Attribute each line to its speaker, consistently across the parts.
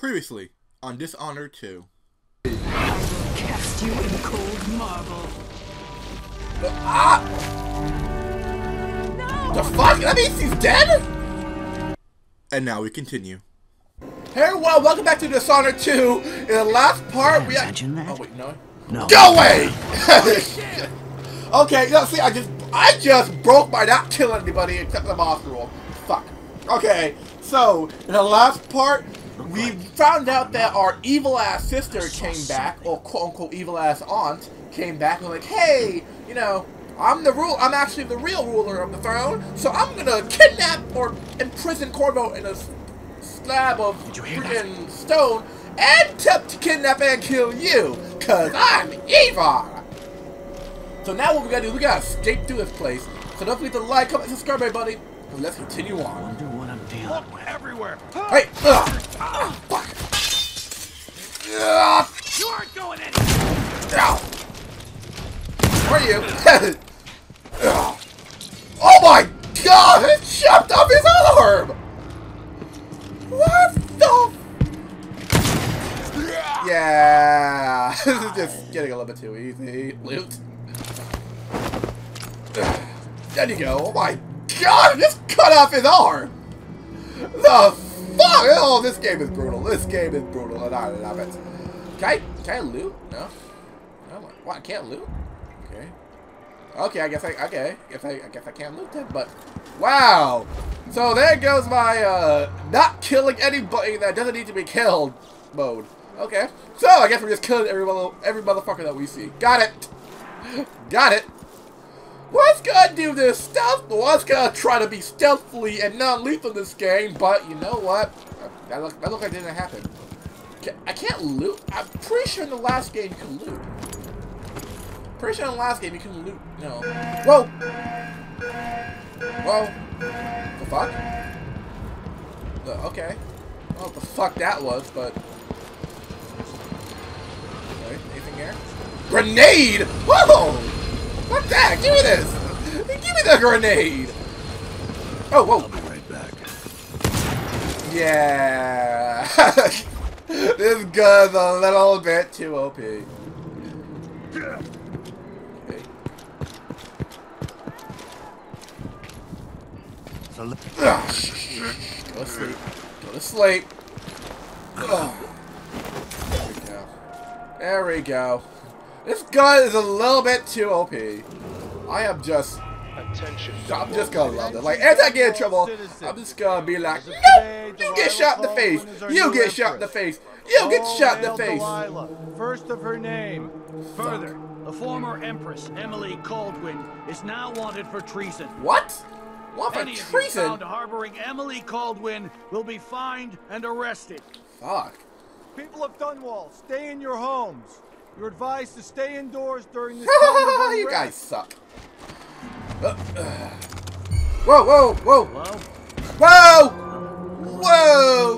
Speaker 1: Previously on Dishonor 2.
Speaker 2: Cast you in cold marble.
Speaker 1: Ah! The fuck? That means he's dead? And now we continue. Hey everyone, welcome back to Dishonored 2. In the last part, we
Speaker 2: Imagine that.
Speaker 1: Oh wait, no.
Speaker 2: No.
Speaker 1: Go away! okay, you know, see, I just, I just broke by not killing anybody except the boss rule. Fuck. Okay, so in the last part, we found out that our evil ass sister came back, or quote unquote evil ass aunt came back and was like, hey, you know, I'm the rule. I'm actually the real ruler of the throne, so I'm gonna kidnap or imprison Corvo in a slab of
Speaker 2: you hear that?
Speaker 1: freaking stone and attempt to kidnap and kill you, cause I'm evil. So now what we gotta do, we gotta escape through this place. So don't forget to like, comment, subscribe, everybody. And let's continue on.
Speaker 2: With.
Speaker 3: everywhere.
Speaker 1: Hey! Ugh. Ah, fuck! Ugh.
Speaker 3: You aren't going anywhere.
Speaker 1: Ow. Where are you? Oh my god! It chopped off his arm! What the? Yeah! this is just getting a little bit too easy. Loot. There you go. Oh my god! It just cut off his arm! The fuck? Oh, this game is brutal. This game is brutal, and I love it. Can I, can I loot? No. No. What? I can't loot? Okay. Okay, I guess I okay. I guess I, I guess I can't loot then. But wow. So there goes my uh, not killing anybody that doesn't need to be killed mode. Okay. So I guess we're just killing every every motherfucker that we see. Got it. Got it. Was gonna do this stealth, was gonna try to be stealthily and not lethal this game, but you know what? That look, that looked like didn't happen. I can't loot. I'm pretty sure in the last game you can loot. Pretty sure in the last game you can loot. No. Whoa! Whoa! The fuck? Okay. I don't know what the fuck that was, but. Okay, anything here? Grenade! Whoa! What the? Give me this! Give me the grenade! Oh, whoa!
Speaker 3: be right back.
Speaker 1: Yeah. this gun's a little bit too OP.
Speaker 3: So look.
Speaker 1: Ugh, ah, shh, shh, shh. Go to sleep. Go to sleep. There we go. There we go. This gun is a little bit too OP. I am just
Speaker 4: Attention.
Speaker 1: I'm just gonna love it. Like, as I get in trouble, I'm just gonna be like, nope, you get shot in the face. You get shot in the face. You get shot in the face.
Speaker 5: First of her name.
Speaker 3: Further, the former Empress, Emily Kaldwin, is now wanted for treason.
Speaker 1: What? What for
Speaker 3: Any
Speaker 1: treason?
Speaker 3: found harboring Emily Kaldwin will be fined and arrested.
Speaker 1: Fuck.
Speaker 5: People of Dunwall, stay in your homes. You're advised to stay indoors during this time
Speaker 1: you guys suck. Uh, uh. Whoa, whoa, whoa,
Speaker 3: Hello?
Speaker 1: whoa, whoa,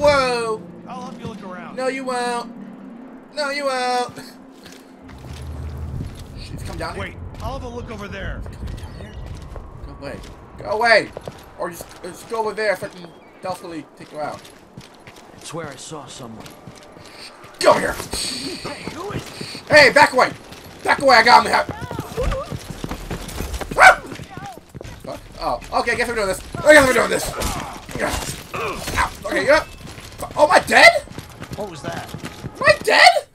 Speaker 1: whoa.
Speaker 3: I'll help you look around.
Speaker 1: No, you won't. No, you won't. She's come down here.
Speaker 3: Wait, I'll have a look over there.
Speaker 1: Go away. Go away. Or just, or just go over there so I can stealthily take you out.
Speaker 3: I swear I saw someone.
Speaker 1: Go here.
Speaker 3: Hey,
Speaker 1: back away. Back away. I got him. Fuck. Oh, okay. I guess we're doing this. I guess we're doing this. Ow. Okay, yep. Oh, am I dead?
Speaker 3: What was that?
Speaker 1: Am I dead?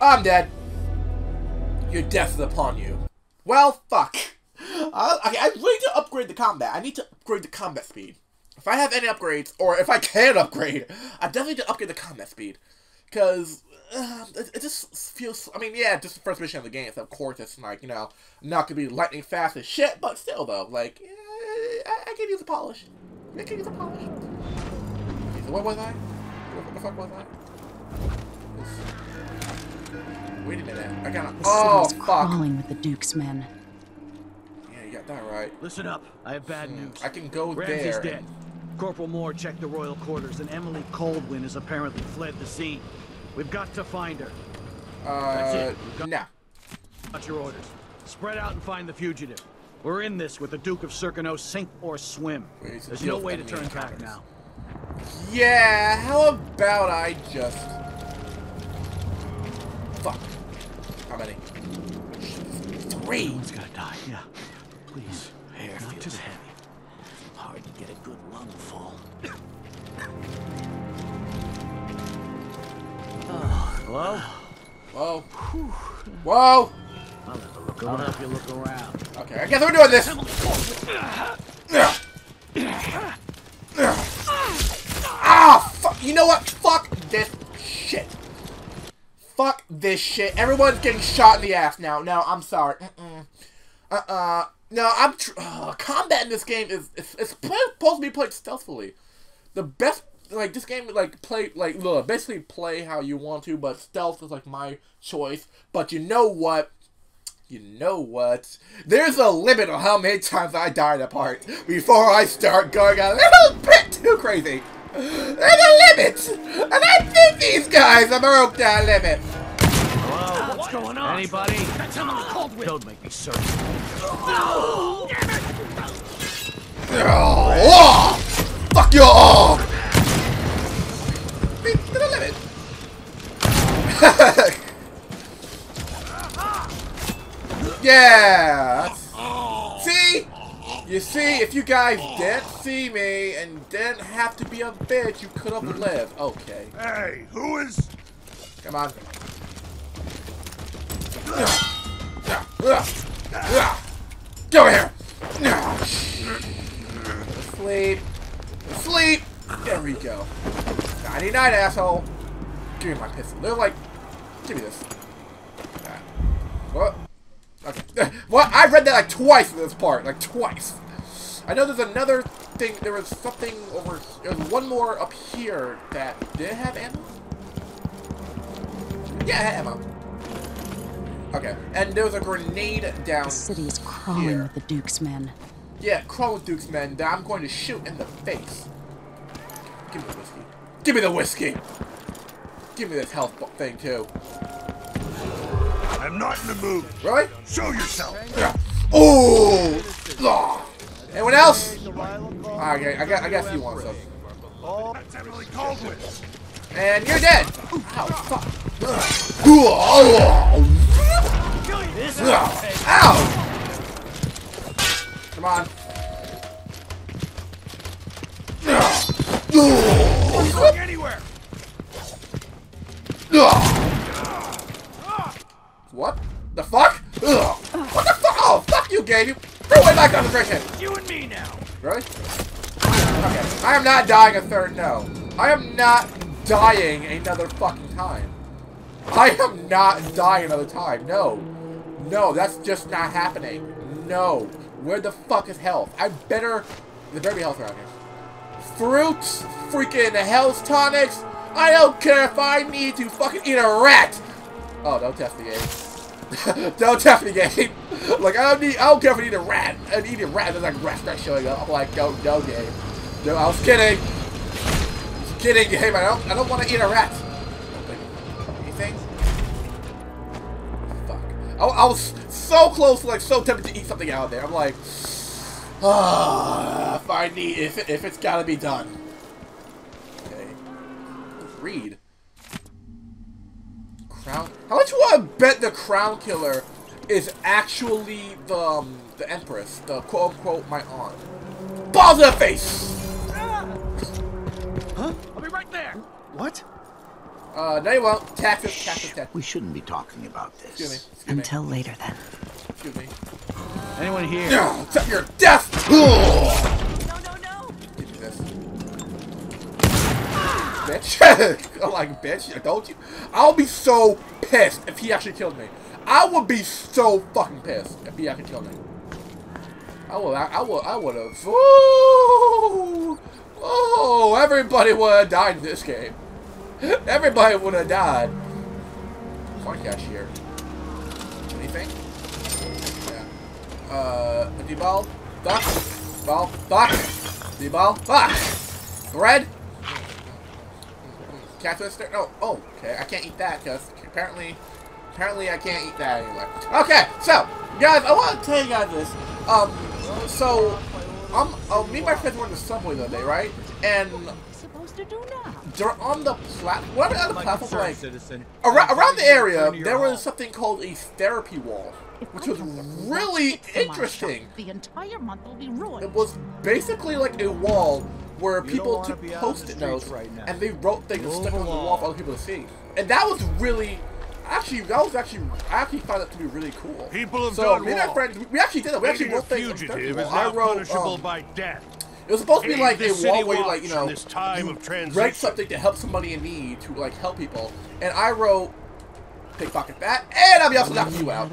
Speaker 1: I'm dead. Your death is upon you. Well, fuck. Uh, okay, I really need to upgrade the combat. I need to upgrade the combat speed. If I have any upgrades, or if I can upgrade, I definitely need to upgrade the combat speed. Because uh, it, it just feels. I mean, yeah, just the first mission of the game, so of course it's like, you know, not gonna be lightning fast as shit, but still, though, like, I, I can use a polish. I can use a polish. Okay, so what was I? What the fuck was I? Wait a minute. I gotta.
Speaker 2: The
Speaker 1: Oh,
Speaker 2: city's
Speaker 1: fuck.
Speaker 2: crawling with the Duke's men.
Speaker 1: Yeah, you got that right.
Speaker 3: Listen up. I have bad
Speaker 1: Hmm,
Speaker 3: news.
Speaker 1: I can go
Speaker 3: Ramsey's
Speaker 1: there.
Speaker 3: dead. Corporal Moore checked the royal quarters, and Emily Kaldwin has apparently fled the scene. We've got to find her. That's
Speaker 1: Uh,
Speaker 3: it. We've got-
Speaker 1: nah.
Speaker 3: Got your orders. Spread out and find the fugitive. We're in this with the Duke of Serkonos, sink or swim.
Speaker 1: Ways to
Speaker 3: There's no way to turn back now.
Speaker 1: Yeah, how about I just... Fuck. How many? Three.
Speaker 3: Someone's gotta die. Yeah. Please.
Speaker 4: Hair
Speaker 3: Not
Speaker 4: feels
Speaker 3: heavy.
Speaker 4: heavy. Hard to get a good lungful.
Speaker 3: Hello?
Speaker 1: Whoa. Whoa.
Speaker 3: I'll have a look around. I'll help you look around.
Speaker 1: Okay, I guess we're doing this. Ah, fuck. You know what? Fuck this shit. Fuck this shit. Everyone's getting shot in the ass now. No, I'm sorry. Mm-mm. Uh-uh. No, I'm... Tr uh, combat in this game is... It's, it's supposed to be played stealthily. The best... Like, this game, like, play... Like, look, basically play how you want to, but stealth is, like, my choice. But you know what? You know what? There's a limit on how many times I die in a part before I start going a little bit too crazy. There's a limit! And I think these guys have broke that limit.
Speaker 3: Hello?
Speaker 4: What's going on?
Speaker 3: Anybody?
Speaker 4: That's Emily Kaldwin.
Speaker 3: Don't make me search.
Speaker 1: Oh, yeah! Oh. See? You see, if you guys didn't see me and didn't have to be a bitch, you could have lived. Okay.
Speaker 5: Hey, who is...
Speaker 1: Come on. Get over here! Sleep. Sleep! There we go. 99, asshole. Give me my pistol. They're like, give me this. What? Okay. What? I read that like twice in this part. Like twice. I know there's another thing. There was something over. There's one more up here that did have ammo. Yeah, it had ammo. Okay, and there was a grenade down
Speaker 2: The city is crawling
Speaker 1: here.
Speaker 2: with the Duke's men.
Speaker 1: Yeah, crawl with Duke's men that I'm going to shoot in the face. Give me the whiskey. Give me the whiskey! Give me this health thing, too.
Speaker 5: I'm not in the mood.
Speaker 1: Really?
Speaker 5: Show yourself.
Speaker 1: Yeah. Oh! Anyone else?
Speaker 5: Call-
Speaker 1: Okay, I, guess, I guess you want some.
Speaker 5: Oh, that's Emily Kaldwin.
Speaker 1: And you're dead! Ow, fuck. Ow! Ow! Come on. What? The fuck? Ugh. What the fuck? Oh, fuck you, Gabe! You throw away my concentration!
Speaker 4: You and me now.
Speaker 1: Really? Okay. I am not dying a third no. I am not dying another fucking time. I am not dying another time. No. No, that's just not happening. No. Where the fuck is health? I better... There better be health around here. Fruits, freaking health tonics. I don't care if I need to fucking eat a rat. Oh, don't test the game. don't test the game. like I don't need. I don't care if I need a rat. I need a rat. There's like rats start showing up. I'm like, no, no game. No, I was kidding. Just kidding, game. I don't. I don't want to eat a rat. Anything? Fuck. I, I was so close, like so tempted to eat something out there. I'm like, ah, if I need, if if it's gotta be done. Okay. Read. Crown. How much you want to bet the Crown Killer is actually the um, the Empress, the quote unquote my aunt? Balls in the face. Huh?
Speaker 4: I'll be right there.
Speaker 3: What?
Speaker 1: Uh, no you won't. Taxes, taxes, taxes.
Speaker 4: We shouldn't be talking about this.
Speaker 1: Excuse me. Excuse me.
Speaker 2: Until later, then.
Speaker 1: Excuse me.
Speaker 3: Anyone here?
Speaker 1: No, accept your death. Bitch. I'm like, bitch, don't you? I'll be so pissed if he actually killed me. I would be so fucking pissed if he actually killed me. I would, I, I would, I would have. Oh, everybody would have died in this game. Everybody would have died. Coin cashier. Anything? Yeah. Uh, D-ball? Duck? Ball? Duck? D-ball? Fuck! Bread? Cat twister? Oh, oh, okay. I can't eat that because apparently, apparently I can't eat that anyway. Okay, so guys, I want to tell you guys this. Um, so, um, uh, me and my friends were in the subway the other day, right? and
Speaker 2: What am I supposed to do now?
Speaker 1: they're on the platform. Whatever on the
Speaker 5: My
Speaker 1: platform, like
Speaker 5: citizen.
Speaker 1: around, around the
Speaker 5: telling you to
Speaker 1: area,
Speaker 5: return to your
Speaker 1: there was something called a therapy wall, which was
Speaker 2: don't get one
Speaker 1: really
Speaker 2: ticket for my
Speaker 1: interesting.
Speaker 2: The entire month will be ruined.
Speaker 1: It was basically like a wall where
Speaker 5: don't
Speaker 1: people
Speaker 5: wanna
Speaker 1: took
Speaker 5: be out in the
Speaker 1: post-it notes
Speaker 5: right now.
Speaker 1: and they wrote things and
Speaker 5: Move
Speaker 1: stuck on the wall for other people to see. And that was really, actually, that was actually, I actually found that to be really cool.
Speaker 6: People have
Speaker 1: so
Speaker 6: done
Speaker 1: me and my
Speaker 6: wrong.
Speaker 1: friends, we- we actually did it. We actually
Speaker 6: Being a
Speaker 1: wrote things on the
Speaker 6: is
Speaker 1: wall. I wrote,
Speaker 6: punishable
Speaker 1: um,
Speaker 6: by death.
Speaker 1: it was supposed to be like
Speaker 6: the
Speaker 1: a
Speaker 6: city
Speaker 1: wall where you like, you know,
Speaker 6: in this time
Speaker 1: you
Speaker 6: of transition.
Speaker 1: write something to help somebody in need to like help people. And I wrote, pickpocket that, and I'll be also knocking you out.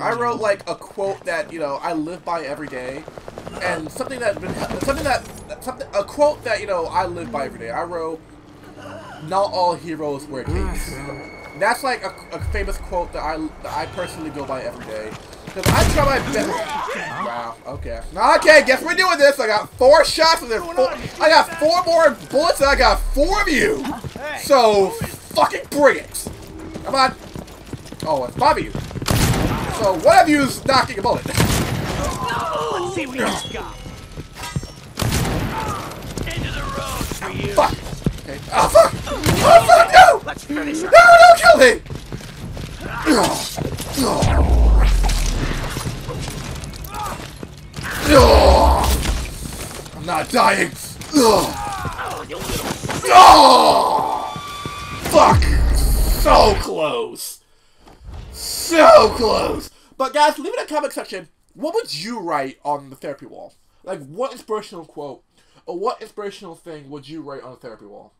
Speaker 1: I wrote like a quote that you know I live by every day, and something that been something that something a quote that you know I live by every day. I wrote, "Not all heroes wear capes." Mm-hmm. That's like a, a famous quote that I that I personally go by every day. Cause I try my best. Wow. Okay. Okay. Guess we're doing this. I got four shots and there's four. I got four more bullets and I got four of you. So fucking bring it. Come on. Oh, it's five of you. So one of you you's knocking a bullet.
Speaker 4: Let's see what he's got.
Speaker 1: Fuck. Okay. Oh fuck. Oh fuck no.
Speaker 4: Let's finish her.
Speaker 1: No, don't kill me. I'm not dying. Oh, fuck. So close. So close. But guys, leave it in the comment section. What would you write on the therapy wall? Like, what inspirational quote what inspirational thing would you write on the therapy wall?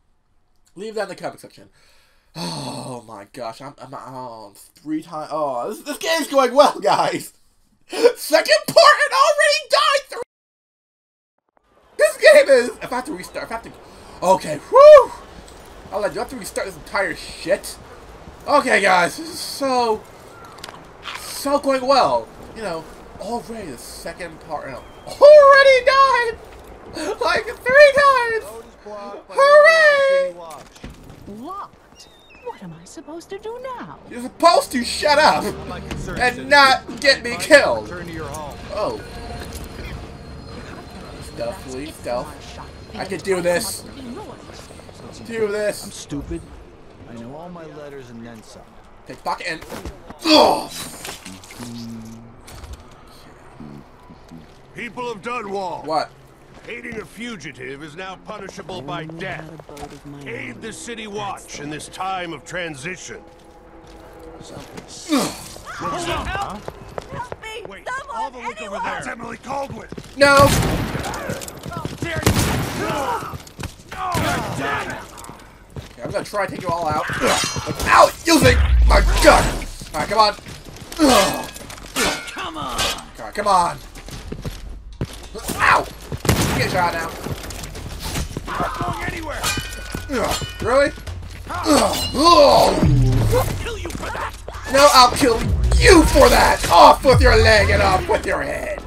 Speaker 1: Leave that in the comment section. Oh my gosh, I'm, I'm oh, three times. Oh, this, this game's going well, guys. Second part and already died. Three. This game is. If I have to restart, if I have to. Okay, whew. I'll let you have to restart this entire shit. Okay, guys, this is so, so going well. You know, already the second part and already died like three times.
Speaker 5: Road is blocked by
Speaker 1: Hooray!
Speaker 5: the City Watch.
Speaker 2: Locked. What am I supposed to do now?
Speaker 1: You're supposed to shut up and not get me killed.
Speaker 5: Return to your home.
Speaker 1: Oh,
Speaker 2: That's
Speaker 1: stealthily,
Speaker 2: it
Speaker 1: stealth.
Speaker 2: my shop. The
Speaker 1: I can do this.
Speaker 2: month will be ruined.
Speaker 1: Do
Speaker 5: I'm stupid. I know all my letters and then some.
Speaker 1: Take pocket and. Oh!
Speaker 6: People of Dunwall.
Speaker 1: What?
Speaker 6: Aiding a fugitive is now punishable by death.
Speaker 2: Had a boat of my
Speaker 6: Aid
Speaker 2: own.
Speaker 6: the city watch in this time of transition.
Speaker 4: Wait,
Speaker 6: All the look over there. It's Emily Kaldwin.
Speaker 1: No! Okay, I'm gonna try to take you all out. Without using my gun! Alright, come on.
Speaker 4: Come on.
Speaker 1: God, come on. Shot now.
Speaker 6: Not going anywhere.
Speaker 1: Ugh, Really? Ugh.
Speaker 4: Kill you for that.
Speaker 1: No, I'll kill you for that! Off with your leg and off with your head!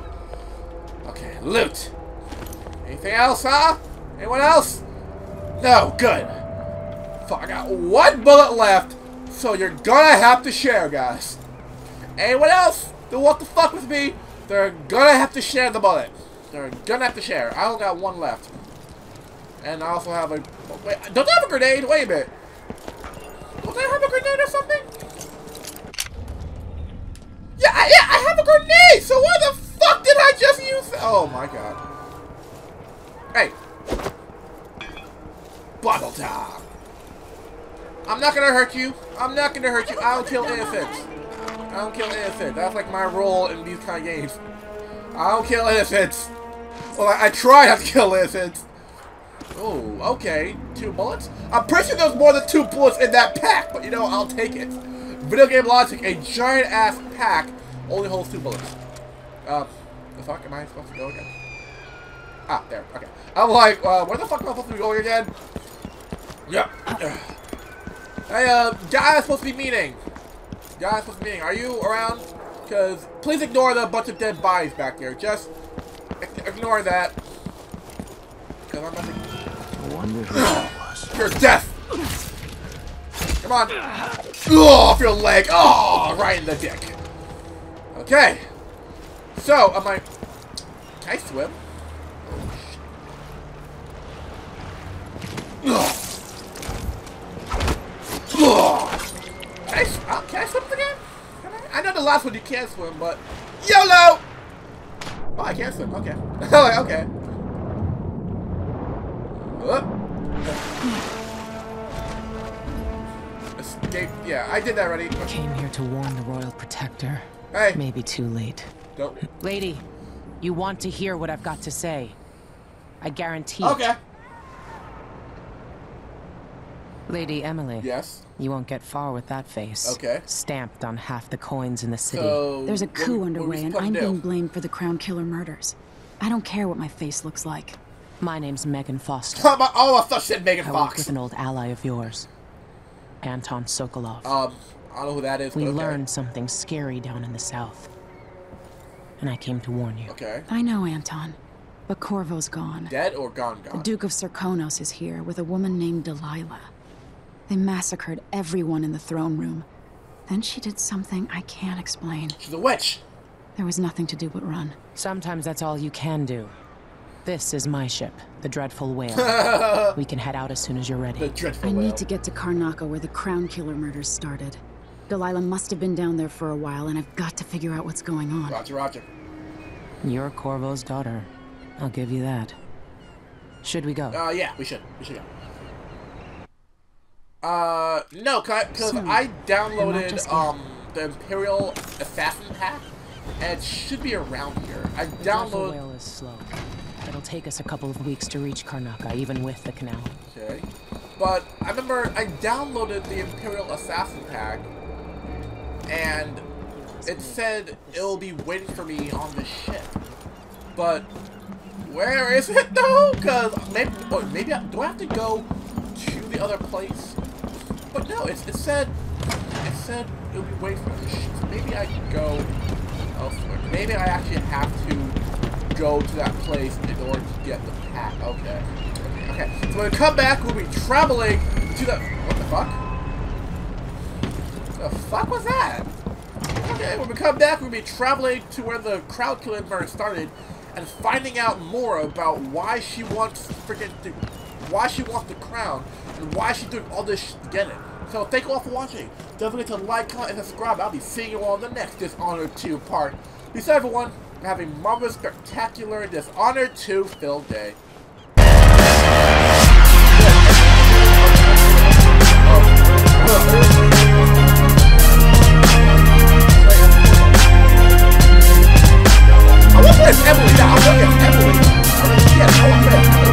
Speaker 1: Okay, loot. Anything else, huh? Anyone else? No, good. Fuck, I got one bullet left, so you're gonna have to share, guys. Anyone else that want to fuck with me, they're gonna have to share the bullet. They're gonna have to share. I only got one left. And I also have a... Oh, wait, don't I have a grenade? Wait a minute. Don't I have a grenade or something? Yeah, I- yeah, I have a grenade! So why the fuck did I just use Oh my god. Hey. Bottle top. I'm not gonna hurt you. I'm not gonna hurt you. I don't kill innocents. I don't kill innocents. That's like my role in these kind of games. I don't kill innocents. Well, I, I try not to kill innocents. Oh, okay. Two bullets? I'm pretty sure there's more than two bullets in that pack, but you know, I'll take it. Video game logic, a giant ass pack only holds two bullets. Uh, the fuck am I supposed to go again? Ah, there, okay. I'm like, uh, where the fuck am I supposed to be going again? Yep. hey, uh, guy I'm supposed to be meeting. Guy I'm supposed to be meeting, are you around? Because, please ignore the bunch of dead bodies back there. Just ignore that. Because I'm about to
Speaker 4: wonder who that was.
Speaker 1: your death! Come on! Oh, off your leg! Oh, right in the dick. Okay. So, am I... Can I swim? Can I, s- uh, can I swim again? Can I? I know the last one you can't swim, but YOLO! Oh, I can't swim. Okay. Like, okay. Uh. Escape. Yeah, I did that already.
Speaker 7: I came here to warn the Royal Protector.
Speaker 1: Hey,
Speaker 7: Maybe too late.
Speaker 1: don't.
Speaker 7: Lady, you want to hear what I've got to say. I guarantee it.
Speaker 1: Okay.
Speaker 7: Lady Emily,
Speaker 1: Yes.
Speaker 7: you won't get far with that face.
Speaker 1: Okay.
Speaker 7: Stamped on half the coins in the city.
Speaker 1: So
Speaker 8: There's a coup
Speaker 1: we- what we
Speaker 8: underway, and I'm
Speaker 1: to do?
Speaker 8: being blamed for the Crown Killer murders. I don't care what my face looks like.
Speaker 7: My name's Megan Foster.
Speaker 1: Oh, my- I thought she said Megan
Speaker 7: I work
Speaker 1: Fox.
Speaker 7: with an old ally of yours, Anton Sokolov.
Speaker 1: Um, I don't know who that is.
Speaker 7: we
Speaker 1: okay.
Speaker 7: learned something scary down in the south. And I came to warn you.
Speaker 1: Okay.
Speaker 8: I know, Anton. But Corvo's gone.
Speaker 1: Dead or gone? Gone.
Speaker 8: The Duke of Serkonos is here with a woman named Delilah. They massacred everyone in the throne room. Then she did something I can't explain.
Speaker 1: She's a witch.
Speaker 8: There was nothing to do but run.
Speaker 7: Sometimes that's all you can do. This is my ship, the Dreadful Wale. we can head out as soon as you're ready.
Speaker 1: The dreadful
Speaker 8: I
Speaker 1: wale.
Speaker 8: need to get to Karnaca where the Crown Killer murders started. Delilah must have been down there for a while, and I've got to figure out what's going on.
Speaker 1: Roger, Roger.
Speaker 7: You're Corvo's daughter. I'll give you that. Should we go?
Speaker 1: Uh, yeah, we should. We should go. Uh, no, because I downloaded um the Imperial Assassin Pack, and it should be around here. I
Speaker 7: The Dreadful. Wale is slow. It'll take us a couple of weeks to reach Karnaca, even with the canal.
Speaker 1: Okay, but I remember I downloaded the Imperial Assassin Pack, and it said it'll be waiting for me on the ship. But where is it though? Cause maybe, or maybe I, do I have to go to the other place? But no, it, it said it said it'll be waiting for. So maybe I can go elsewhere. Maybe I actually have to go to that place in order to get the pack. Okay. Okay. okay. So when we come back, we'll be traveling to the. What the fuck? The fuck was that? Okay, when we come back, we'll be traveling to where the crowd killing murder started and finding out more about why she wants freaking why she wants the crown and why she's doing all this shit to get it. So thank you all for watching. Don't forget to like, comment, and subscribe. I'll be seeing you all in the next Dishonored 2 part. Peace out, everyone. Have a marvelous, spectacular Dishonored 2 filled day. I want to play as Emily. I want to play as Emily. Yes, I want to play as Emily.